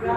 좀